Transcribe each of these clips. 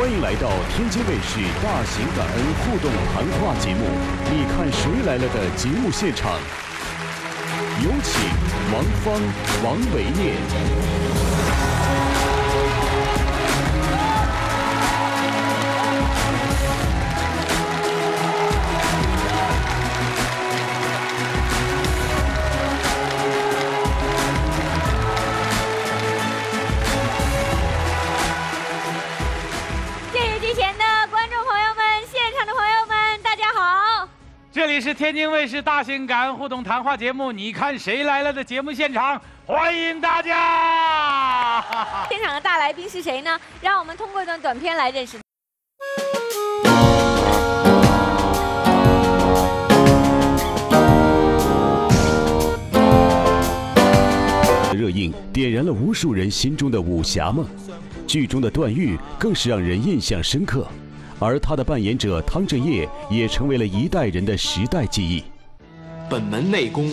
欢迎来到天津卫视大型感恩互动谈话节目《你看谁来了》的节目现场，有请王芳、王维念。这里是天津卫视大型感恩互动谈话节目，你看谁来了的节目现场，欢迎大家！现场的大来宾是谁呢？让我们通过一段短片来认识。热映点燃了无数人心中的武侠梦，剧中的段誉更是让人印象深刻，而他的扮演者汤镇业也成为了一代人的时代记忆。本门内功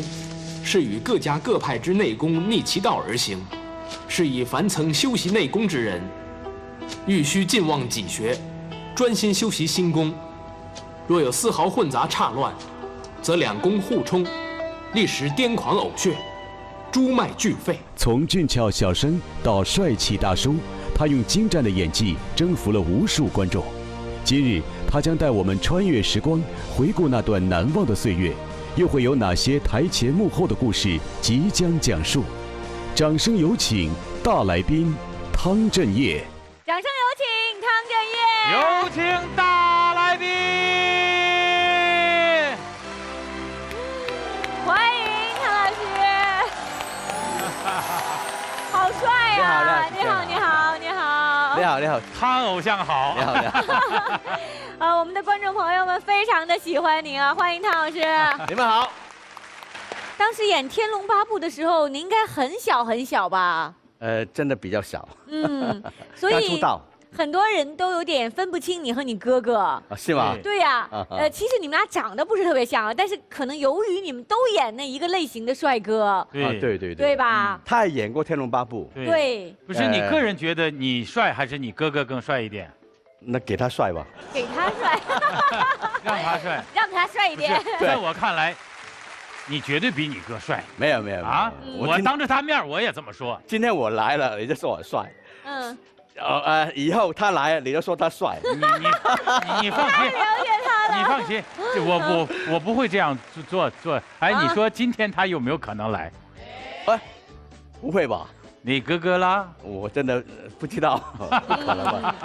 是与各家各派之内功逆其道而行，是以凡曾修习内功之人，欲须尽忘己学，专心修习心功。若有丝毫混杂岔乱，则两功互冲，立时癫狂呕血，诸脉俱废。从俊俏小生到帅气大叔，他用精湛的演技征服了无数观众。今日，他将带我们穿越时光，回顾那段难忘的岁月，又会有哪些台前幕后的故事即将讲述？掌声有请大来宾汤镇业。掌声有请汤镇业。有请大来宾。欢迎汤老师。好帅呀！你好，你好，你好，你。好，你好，汤偶像好，你好，你好，啊，我们的观众朋友们非常的喜欢您啊，欢迎汤老师。你们好。当时演《天龙八部》的时候，你应该很小很小吧？呃，真的比较小，嗯，所以刚出道很多人都有点分不清你和你哥哥。啊，是吗？对对呀、啊呃，其实你们俩长得不是特别像啊，但是可能由于你们都演那一个类型的帅哥，啊，对对对，对？吧？他也演过《天龙八部》，对，对，不是你呃个人觉得你帅还是你哥哥更帅一点？那给他帅吧。给他帅，让他帅。让他帅一点。，在我看来，你绝对比你哥帅没有没有啊！没有今我当着他面我也这么说。今天我来了，人家说我帅。嗯，呃呃，以后他来，你就说他帅。你你你你放心，了解他了。你放心，我我 我不会这样做做。哎，啊你说今天他有没有可能来？哎，不会吧？你哥哥啦？我真的呃不知道，不可能吧？